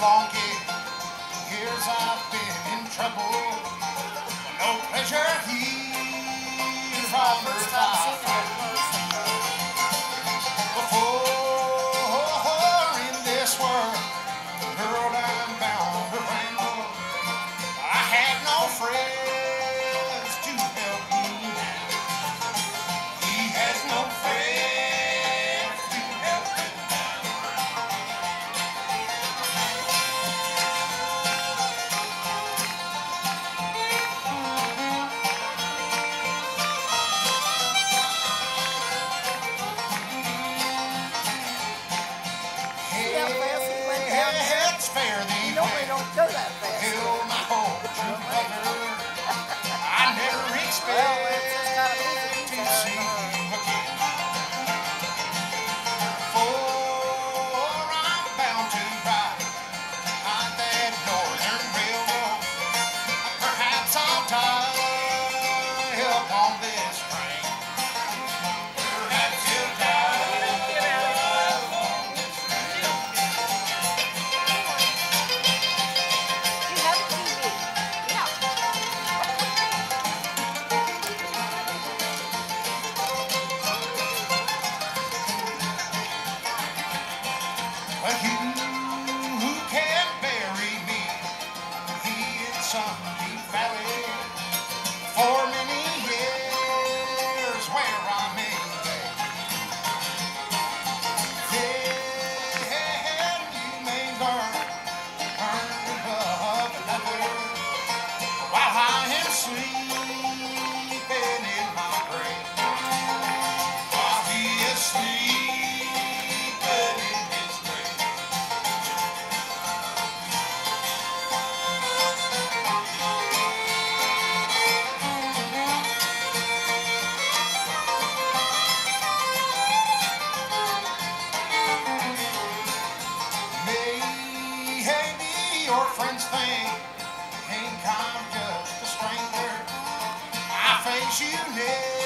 Long years I've been in trouble. No pleasure here on earth. Fast he went down Hey, it's fair thee normally don't go that But you who can bury me? In some deep valley. For many years where I may. Then you may learn, learn to another. While I am sleeping your friends think think I'm just a stranger. I face you no